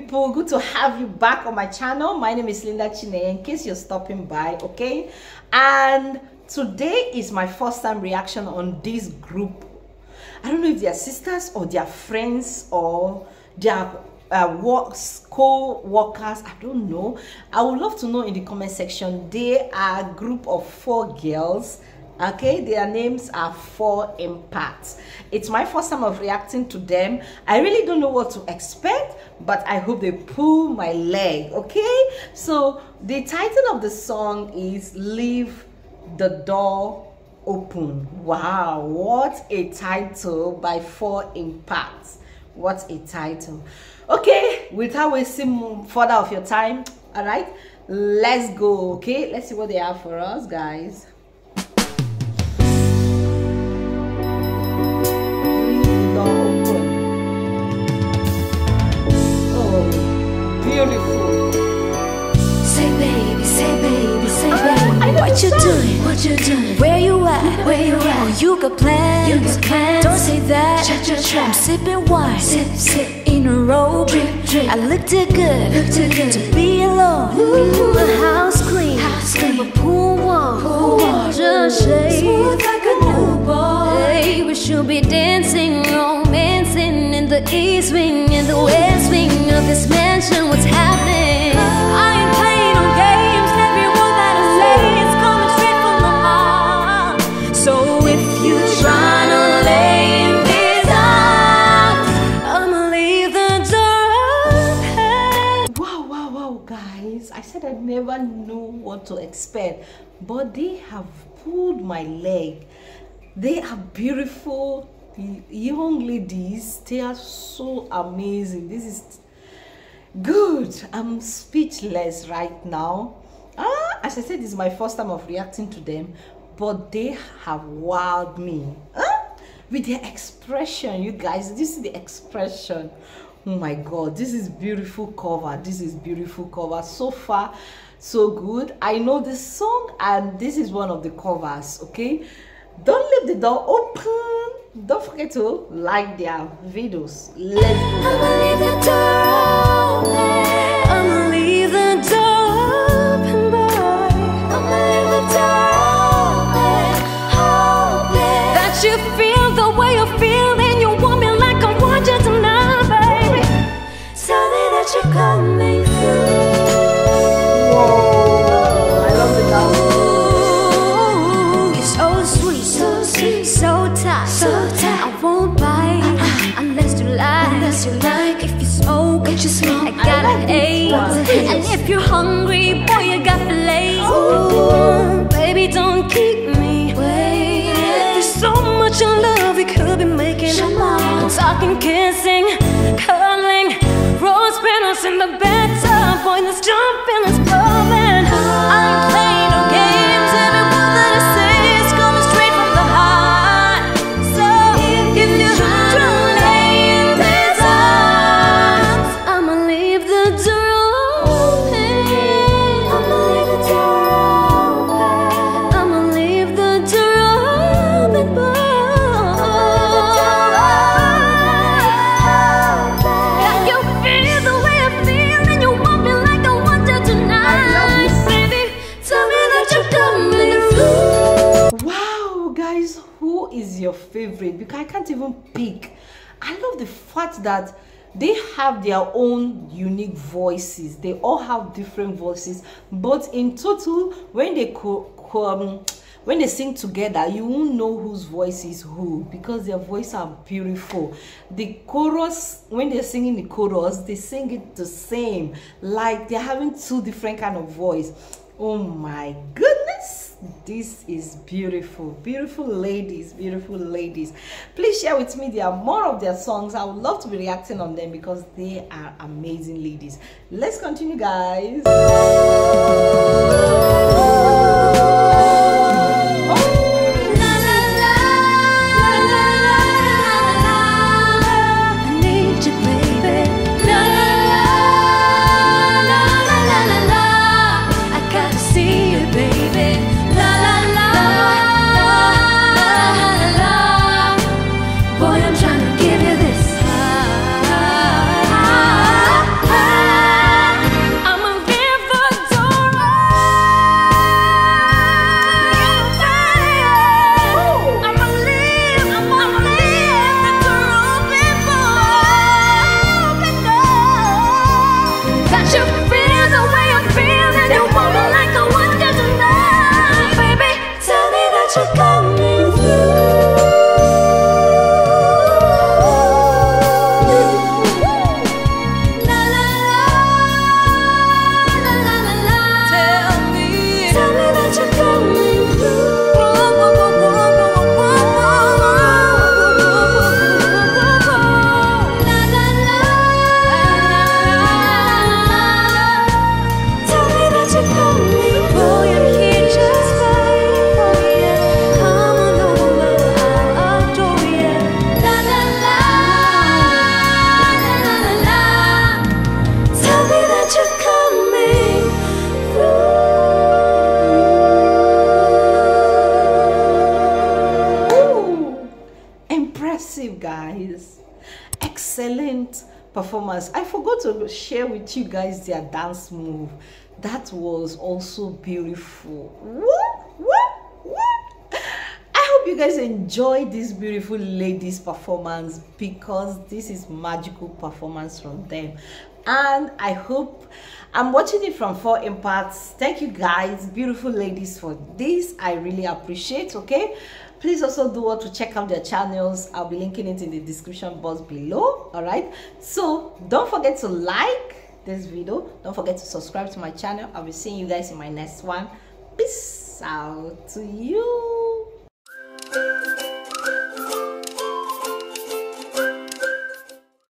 people good to have you back on my channel. My name is linda chine in case you're stopping by okay? And today is my first time reaction on this group. I don't know if they're sisters or they're friends or they're uh, works co-workers i don't know. I would love to know in the comment section. They are a group of four girls okay their names are four impacts it's my first time of reacting to them. I really don't know what to expect but i hope they pull my leg okay? So the title of the song is leave the door open. Wow what a title by four impacts what a title. Okay without wasting further of your time all right let's go okay? Let's see what they have for us guys beautiful. Say baby, say baby, say baby. What you doing? What you doing? Where you at? Where you oh, at? Oh, you got plans? You got plans? Don't say that. Cha cha cha. I'm sipping wine. Sip sip. In a robe. Drip drip. I looked it good. Looked it good. To be alone. Ooh. The house clean. House clean. A pool warm. Pool warm. Just shake. Smooth like a newborn. Hey, we should be dancing, romancing in the east wing, in the west what to expect, but they have pulled my leg. They are beautiful young ladies. They are so amazing. This is good. I'm speechless right now. Ah, as I said, this is my first time of reacting to them, but they have wowed me. Ah, with their expression, you guys. This is the expression. Oh my god, this is beautiful cover. This is beautiful cover. So far, so good. I know this song, and this is one of the covers. Okay, don't leave the door open. Don't forget to like their videos. Let's go. Smoke, if you smoke, I got I a like this hate. one. And if you're hungry, boy, you got fillets. Ooh, baby, don't keep me waiting. There's so much in love we could be making. Talking, kissing, cuddling, rose petals in the bathtub. Boy, let's jump in, let's bubbling. I ain't Guys, who is your favorite? Because I can't even pick. I love the fact that they have their own unique voices. They all have different voices, but in total, when they co- co- um, when they sing together, you won't know whose voice is who because their voices are beautiful. The chorus, when they're singing the chorus, they sing it the same, like they're having two different kind of voice. Oh my goodness, this is beautiful, beautiful ladies, beautiful ladies. Please share with me there are more of their songs. I would love to be reacting on them because they are amazing ladies. Let's continue, guys. Performance. I forgot to share with you guys their dance move. That was also beautiful. What what what i hope you guys enjoyed this beautiful ladies performance because this is magical performance from them. And i hope i'm watching it from four impacts. Thank you guys beautiful ladies for this. I really appreciate okay please also do want to check out their channels. I'll be linking it in the description box below all right? So don't forget to like this video. Don't forget to subscribe to my channel. I'll be seeing you guys in my next one. Peace out to you